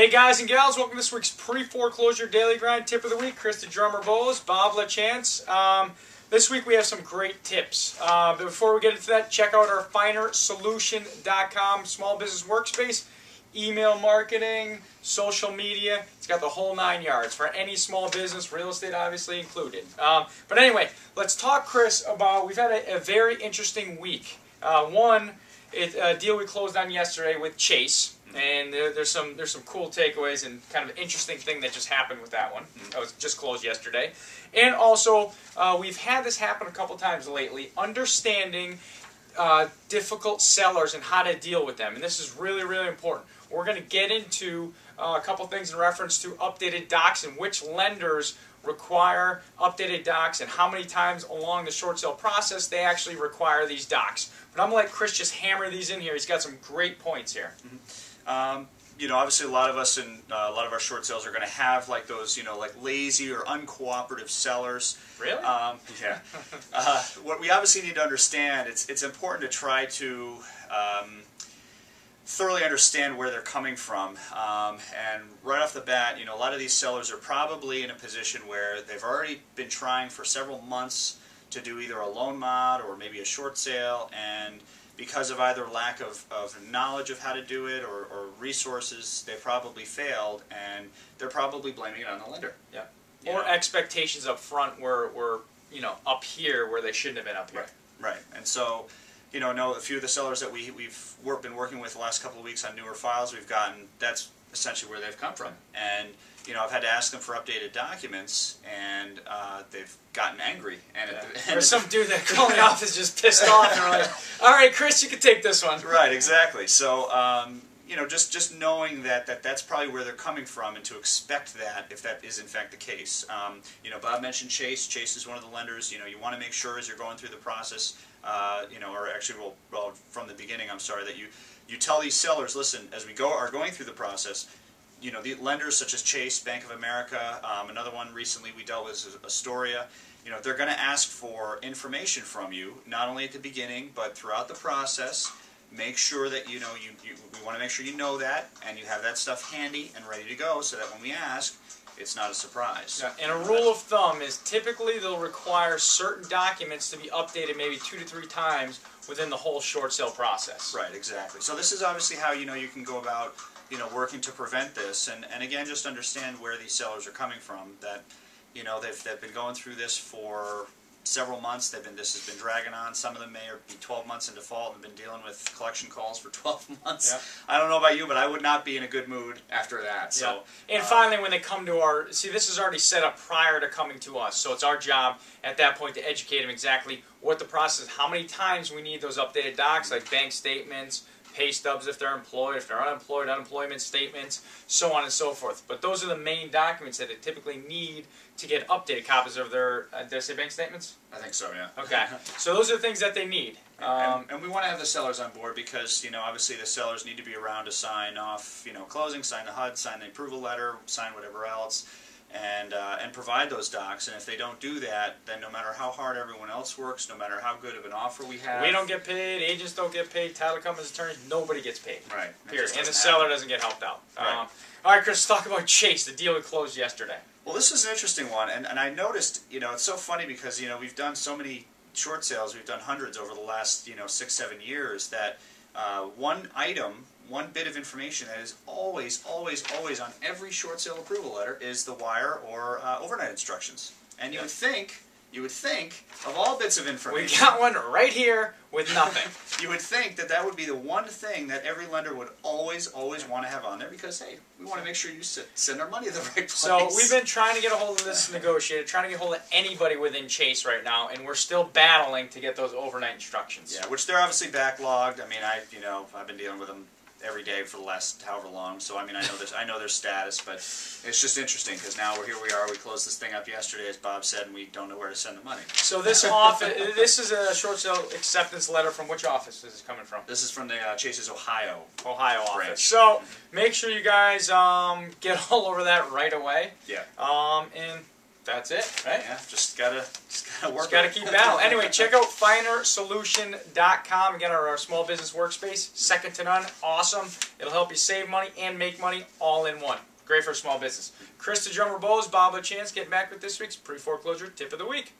Hey guys and gals, welcome to this week's pre-foreclosure daily grind tip of the week. Chris the drummer Bowes, Bob LaChance. Um, this week we have some great tips. Uh, but before we get into that, check out our finersolution.com small business workspace, email marketing, social media. It's got the whole nine yards for any small business, real estate obviously included. Um, but anyway, let's talk, Chris, about we've had a, a very interesting week. Uh, one, it, a deal we closed on yesterday with Chase and there, there's some there's some cool takeaways and kind of interesting thing that just happened with that one. Mm-hmm. That was just closed yesterday, and also uh, we've had this happen a couple times lately. Understanding uh, difficult sellers and how to deal with them, and this is really really important. We're going to get into uh, a couple things in reference to updated docs and which lenders require updated docs and how many times along the short sale process they actually require these docs. But I'm going to let Chris just hammer these in here. He's got some great points here. Mm-hmm. Um, you know, obviously, a lot of us in uh, a lot of our short sales are going to have like those, you know, like lazy or uncooperative sellers. Really? Um, yeah. uh, what we obviously need to understand it's it's important to try to um, thoroughly understand where they're coming from. Um, and right off the bat, you know, a lot of these sellers are probably in a position where they've already been trying for several months to do either a loan mod or maybe a short sale, and because of either lack of, of knowledge of how to do it or, or resources, they probably failed, and they're probably blaming it on the lender. Yeah. You or know? expectations up front were, were you know up here where they shouldn't have been up here. Right. Right. And so, you know, know a few of the sellers that we we've worked, been working with the last couple of weeks on newer files we've gotten. That's essentially where they've come from, and you know, I've had to ask them for updated documents, and uh, they've gotten angry. And, yeah. or some dude that called the office just pissed off, and we're like, "All right, Chris, you can take this one." Right, exactly. So, um, you know, just just knowing that, that that's probably where they're coming from, and to expect that if that is in fact the case. Um, you know, Bob mentioned Chase. Chase is one of the lenders. You know, you want to make sure as you're going through the process, uh, you know, or actually, well, well, from the beginning, I'm sorry that you you tell these sellers, listen, as we go are going through the process you know, the lenders such as Chase, Bank of America, um, another one recently we dealt with is Astoria. You know, they're going to ask for information from you, not only at the beginning, but throughout the process. Make sure that you know you, you we want to make sure you know that and you have that stuff handy and ready to go, so that when we ask, it's not a surprise. Yeah, and a rule of thumb is typically they'll require certain documents to be updated maybe two to three times within the whole short sale process. Right, exactly. So this is obviously how you know you can go about you know, working to prevent this. And, and again, just understand where these sellers are coming from. That, you know, they've, they've been going through this for several months. They've been this has been dragging on. Some of them may be 12 months in default and been dealing with collection calls for 12 months. Yep. I don't know about you, but I would not be in a good mood after that. So, yep. and uh, finally, when they come to our see, this is already set up prior to coming to us, so it's our job at that point to educate them exactly what the process, how many times we need those updated docs, like bank statements pay stubs if they're employed, if they're unemployed, unemployment statements, so on and so forth. But those are the main documents that they typically need to get updated copies of their, uh, did I say bank statements? I think so, yeah. Okay. so those are the things that they need. Um, and, and, we want to have the sellers on board because, you know, obviously the sellers need to be around to sign off, you know, closing, sign the HUD, sign the approval letter, sign whatever else and uh, and provide those docs. And if they don't do that, then no matter how hard everyone else works, no matter how good of an offer we have, we don't get paid. Agents don't get paid. Title companies, attorneys, nobody gets paid. Right. Here, and the seller doesn't get helped out. Right. Um, all right, Chris, talk about Chase. The deal we closed yesterday. Well, this is an interesting one, and and I noticed, you know, it's so funny because you know we've done so many short sales, we've done hundreds over the last you know six seven years that uh, one item one bit of information that is always, always, always on every short sale approval letter is the wire or uh, overnight instructions. And you would think, you would think, of all bits of information... We got one right here with nothing. you would think that that would be the one thing that every lender would always, always want to have on there because, hey, we want to make sure you send our money to the right place. So we've been trying to get a hold of this negotiator, trying to get a hold of anybody within Chase right now, and we're still battling to get those overnight instructions. Yeah, which they're obviously backlogged. I mean, I, you know, I've been dealing with them every day for the last however long. So I mean, I know this, I know their status, but it's just interesting because now we're here. We are. We closed this thing up yesterday, as Bob said, and we don't know where to send the money. So this office, this is a short sale acceptance letter from which office is this coming from? This is from the uh, Chase's Ohio Ohio branch. office. So make sure you guys um, get all over that right away. Yeah. Um, and That's it, right? Yeah, just gotta just gotta work. Just got to it. keep battle. Anyway, check out finersolution.com. Again, our, our small business workspace, mm-hmm. second to none, awesome. It'll help you save money and make money all in one. Great for a small business. Chris the Drummer Bowes, Bob LaChance, getting back with this week's pre-foreclosure tip of the week.